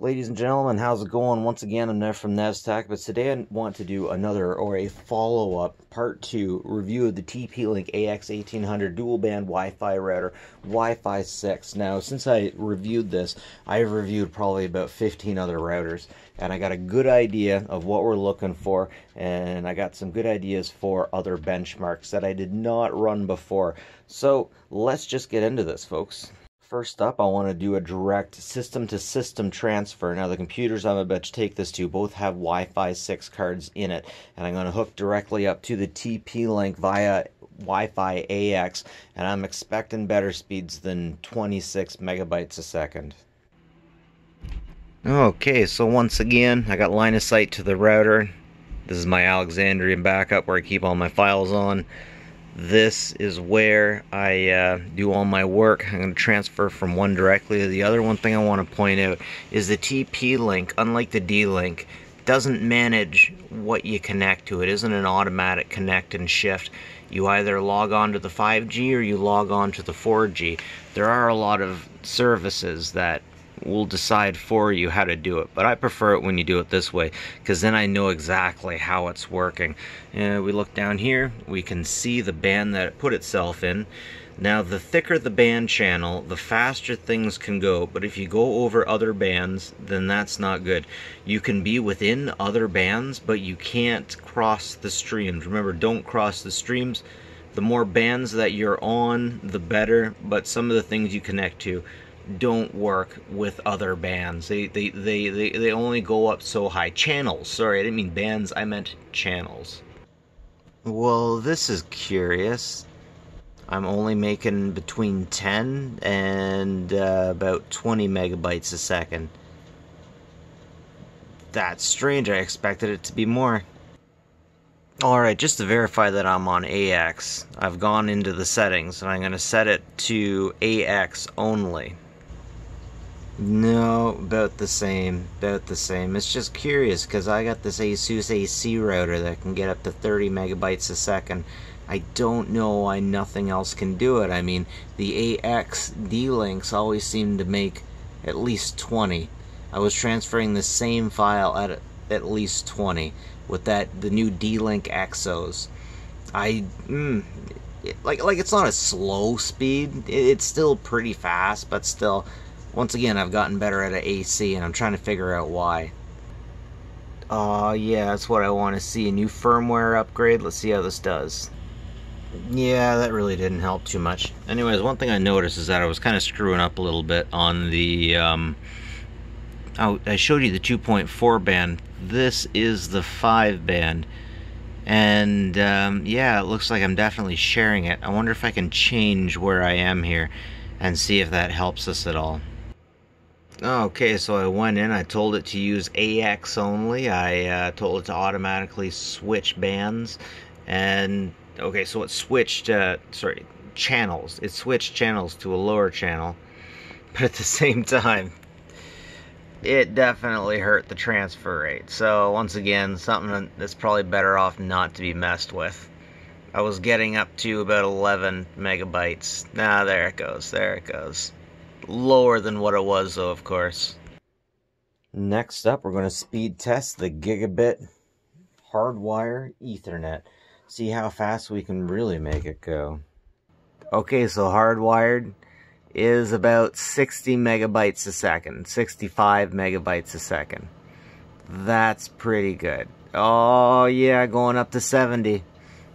Ladies and gentlemen, how's it going? Once again, I'm Nev from NevsTech, but today I want to do another or a follow-up, part two, review of the TP-Link AX1800 dual-band Wi-Fi router, Wi-Fi 6. Now, since I reviewed this, I've reviewed probably about 15 other routers, and I got a good idea of what we're looking for, and I got some good ideas for other benchmarks that I did not run before. So, let's just get into this, folks. First up, I want to do a direct system-to-system transfer. Now, the computers I'm about to take this to both have Wi-Fi 6 cards in it, and I'm going to hook directly up to the TP-Link via Wi-Fi AX, and I'm expecting better speeds than 26 megabytes a second. Okay, so once again, I got line of sight to the router. This is my Alexandrian backup where I keep all my files on this is where I uh, do all my work. I'm going to transfer from one directly to the other. One thing I want to point out is the TP-Link, unlike the D-Link, doesn't manage what you connect to. It isn't an automatic connect and shift. You either log on to the 5G or you log on to the 4G. There are a lot of services that will decide for you how to do it. But I prefer it when you do it this way because then I know exactly how it's working. And we look down here, we can see the band that it put itself in. Now the thicker the band channel, the faster things can go, but if you go over other bands, then that's not good. You can be within other bands, but you can't cross the streams. Remember, don't cross the streams. The more bands that you're on, the better, but some of the things you connect to don't work with other bands. They, they, they, they, they only go up so high. Channels. Sorry, I didn't mean bands. I meant channels. Well, this is curious. I'm only making between 10 and uh, about 20 megabytes a second. That's strange. I expected it to be more. Alright, just to verify that I'm on AX, I've gone into the settings and I'm going to set it to AX only. No, about the same, about the same. It's just curious because I got this ASUS AC router that can get up to 30 megabytes a second. I don't know why nothing else can do it. I mean, the AX D-Links always seem to make at least 20. I was transferring the same file at at least 20 with that the new D-Link Exos. I mm, like like it's not a slow speed. It's still pretty fast, but still once again, I've gotten better at AC, and I'm trying to figure out why. Oh, uh, yeah, that's what I want to see. A new firmware upgrade. Let's see how this does. Yeah, that really didn't help too much. Anyways, one thing I noticed is that I was kind of screwing up a little bit on the... Um, oh, I showed you the 2.4 band. This is the 5 band. And, um, yeah, it looks like I'm definitely sharing it. I wonder if I can change where I am here and see if that helps us at all. Okay, so I went in, I told it to use AX only, I uh, told it to automatically switch bands, and, okay, so it switched, uh, sorry, channels, it switched channels to a lower channel, but at the same time, it definitely hurt the transfer rate, so once again, something that's probably better off not to be messed with. I was getting up to about 11 megabytes, ah, there it goes, there it goes lower than what it was, though, of course. Next up, we're going to speed test the gigabit hardwire Ethernet. See how fast we can really make it go. Okay, so hardwired is about 60 megabytes a second, 65 megabytes a second. That's pretty good. Oh, yeah, going up to 70.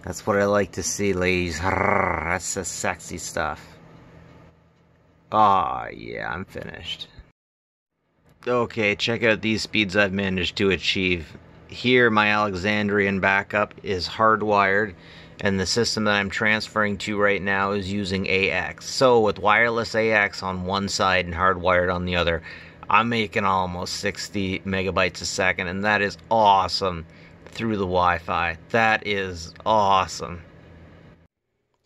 That's what I like to see, ladies. That's the sexy stuff. Ah, oh, yeah, I'm finished. Okay, check out these speeds I've managed to achieve. Here, my Alexandrian backup is hardwired, and the system that I'm transferring to right now is using AX. So, with wireless AX on one side and hardwired on the other, I'm making almost 60 megabytes a second, and that is awesome through the Wi Fi. That is awesome.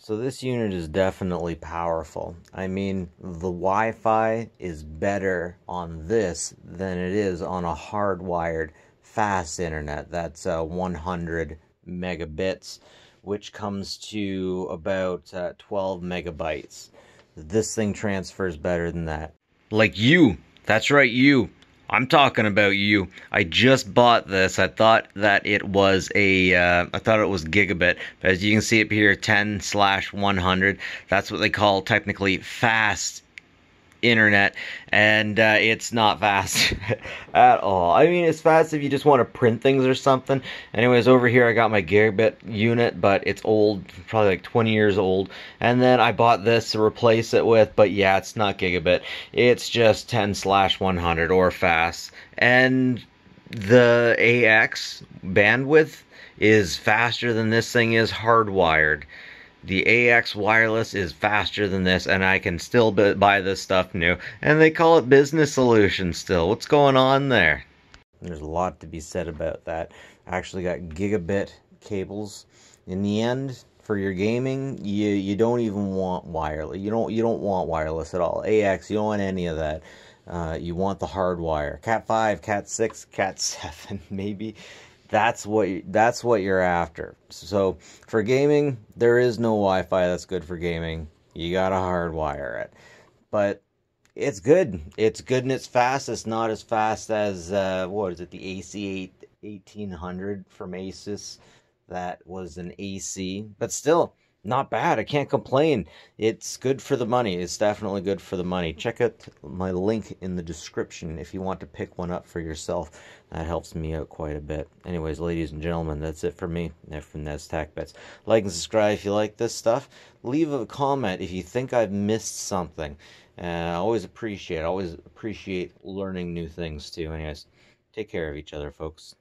So this unit is definitely powerful. I mean, the Wi-Fi is better on this than it is on a hardwired fast internet. That's uh, 100 megabits, which comes to about uh, 12 megabytes. This thing transfers better than that. Like you. That's right, you. I'm talking about you. I just bought this. I thought that it was a. Uh, I thought it was gigabit. But as you can see up here, 10 slash 100. That's what they call technically fast internet and uh, it's not fast at all. I mean it's fast if you just want to print things or something. Anyways over here i got my gigabit unit but it's old probably like 20 years old. And then i bought this to replace it with but yeah it's not gigabit. It's just 10 slash 100 or fast. And the ax bandwidth is faster than this thing is hardwired the AX wireless is faster than this, and I can still buy this stuff new. And they call it business solution still. What's going on there? There's a lot to be said about that. I actually got gigabit cables. In the end, for your gaming, you you don't even want wireless. You don't you don't want wireless at all. AX, you don't want any of that. Uh, you want the hard wire. Cat five, Cat six, Cat seven, maybe that's what that's what you're after. So for gaming, there is no Wi-Fi that's good for gaming. You gotta hardwire it, but it's good. It's good and it's fast. It's not as fast as uh, what is it? The AC 1800 from Asus. That was an AC, but still not bad. I can't complain. It's good for the money. It's definitely good for the money. Check out my link in the description if you want to pick one up for yourself. That helps me out quite a bit. Anyways, ladies and gentlemen, that's it for me. from Nez Bets. Like and subscribe if you like this stuff. Leave a comment if you think I've missed something. Uh, I always appreciate. I always appreciate learning new things too. Anyways, take care of each other, folks.